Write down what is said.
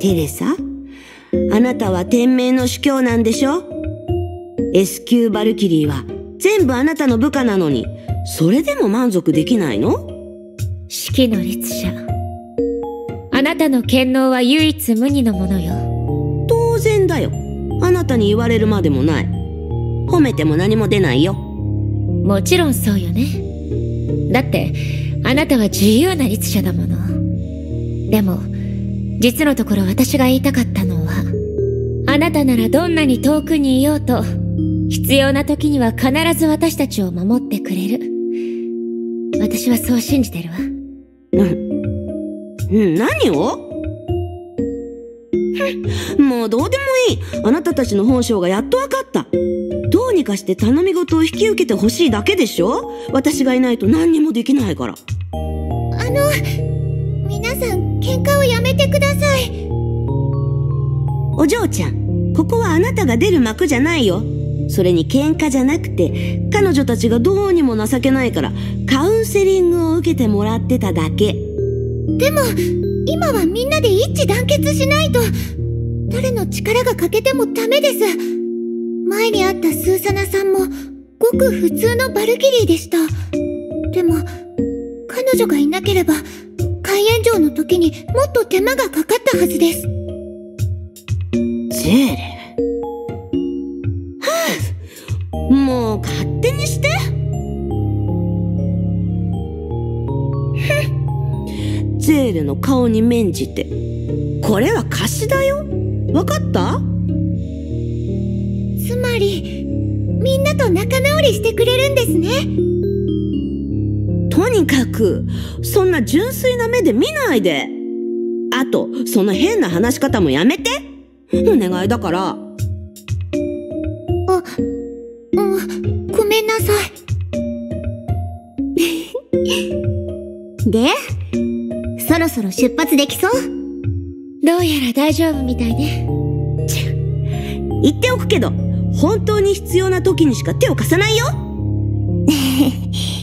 テレサ？あなたは天命の主教なんでしょ ?S 級バルキリーは全部あなたの部下なのに、それでも満足できないの？式の律者。あなたの権能は唯一無二のものよ。当然だよ。あなたに言われるまでもない。褒めても何も出ないよ。もちろんそうよね。だって、あなたは自由な律者だもの。でも、実のところ私が言いたかったのは、あなたならどんなに遠くにいようと、必要な時には必ず私たちを守ってくれる。私はそう信じてるわ。うん。何を？もうどうでもいい。あなたたちの本性がやっとわかった。どうにかして頼み事を引き受けてほしいだけでしょ？私がいないと何にもできないから。あの、皆さん喧嘩をやおちゃん、ここはあなたが出る幕じゃないよ。それに喧嘩じゃなくて、彼女たちがどうにも情けないから、カウンセリングを受けてもらってただけ。でも、今はみんなで一致団結しないと、誰の力が欠けてもダメです。前に会ったスーサナさんも、ごく普通のバルキリーでした。でも、彼女がいなければ、海炎上の時にもっと手間がかかったはずです。ジェーレはあ、もう勝手にして。ジェーレの顔に免じて。これは貸しだよ。わかった？つまりみんなと仲直りしてくれるんですね。とにかく、そんな純粋な目で見ないで。あと、その変な話し方もやめて。お願いだから。あ、うん、ごめんなさい。で、そろそろ出発できそう？どうやら大丈夫みたいね。言っておくけど、本当に必要な時にしか手を貸さないよ